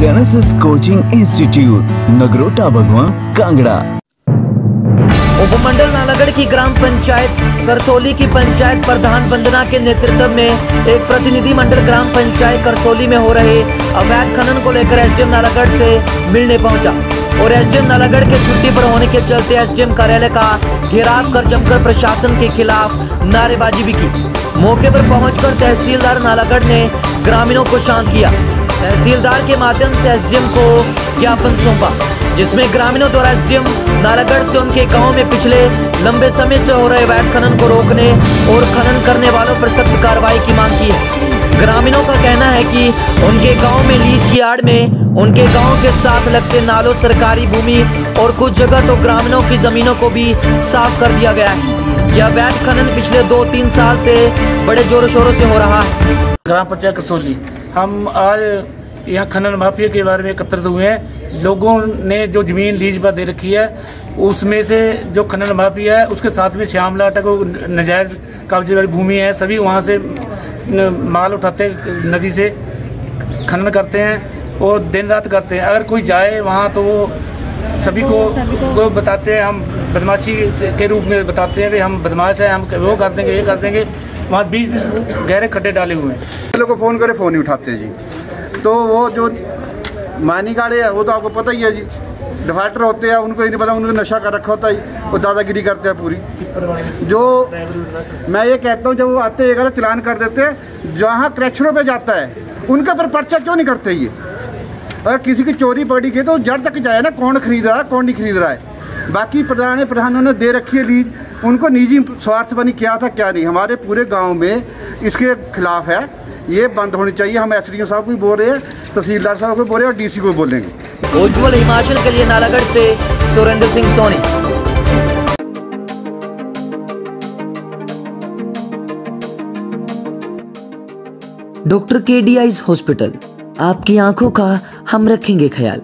Genesis coaching institute Nagrota भगवा कांगड़ा उपमंडल नालागढ़ की ग्राम पंचायत, करसोली की पंचायत प्रधान वंदना के नेतृत्व में एक प्रतिनिधि मंडल ग्राम पंचायत करसोली में हो रहे अवैध खनन को लेकर एसडीएम नालागढ़ से मिलने पहुँचा। और एसडीएम नालागढ़ के छुट्टी पर होने के चलते एसडीएम कार्यालय का घेराव कर जमकर प्रशासन के खिलाफ नारेबाजी भी की। मौके पर पहुंचकर तहसीलदार नालागढ़ ने ग्रामीणों को शांत किया। तहसीलदार के माध्यम से एसडीएम को ज्ञापन सौंपा जिसमें ग्रामीणों द्वारा एसडीएम नालागढ़ से उनके गाँव में पिछले लंबे समय से हो रहे अवैध खनन को रोकने और खनन करने वालों पर सख्त कार्रवाई की मांग की है। ग्रामीणों का कहना है कि उनके गाँव में लीज की आड़ में उनके गाँव के साथ लगते नालों, सरकारी भूमि और कुछ जगह तो ग्रामीणों की जमीनों को भी साफ़ कर दिया गया है। यह अवैध खनन पिछले दो तीन साल से बड़े जोरों शोरों से हो रहा है। ग्राम पंचायत कसोली हम आज यहाँ खनन माफिया के बारे में एकत्रित हुए हैं। लोगों ने जो ज़मीन लीज पर दे रखी है उसमें से जो खनन माफिया है उसके साथ में श्याम लाटा को नजायज कब्जे वाली भूमि है सभी वहाँ से माल उठाते नदी से खनन करते हैं और दिन रात करते हैं। अगर कोई जाए वहाँ तो वो सभी को, को बताते हैं हम बदमाशी के रूप में बताते हैं कि हम बदमाश हैं, हम वो कर देंगे ये कर देंगे वहाँ बीच गहरे खड्डे डाले हुए हैं। लोग को फ़ोन करे, फ़ोन नहीं उठाते जी। तो वो जो मानी गाड़े है, वो तो आपको पता ही है जी। डिफाल्टर होते हैं, उनको ही नहीं पता, उनको नशा कर रखा होता है, वो दादागिरी करते हैं पूरी। जो मैं ये कहता हूँ, जब वो आते हैं गलत चलान कर देते हैं, जहाँ क्रैचरों पे जाता है, उनके पर पर्चा क्यों नहीं करते ये? अगर किसी की चोरी पड़ी की तो जड़ तक जाए ना, कौन खरीद रहा है, कौन नहीं खरीद रहा है? बाकी प्रधान प्रधानों ने दे रखी है लीज। उनको निजी स्वार्थ बनी क्या था क्या नहीं। हमारे पूरे गाँव में इसके खिलाफ है। ये बंद होनी चाहिए। हम एस साहब को भी बोल रहे हैं तहसीलदार साहब को बोल रहे हैं और डीसी को बोलेंगे। उज्जवल हिमाचल के लिए नालागढ़ से Surendra Singh Soni. Doctor K D eyes hospital आपकी आँखों का हम रखेंगे ख्याल।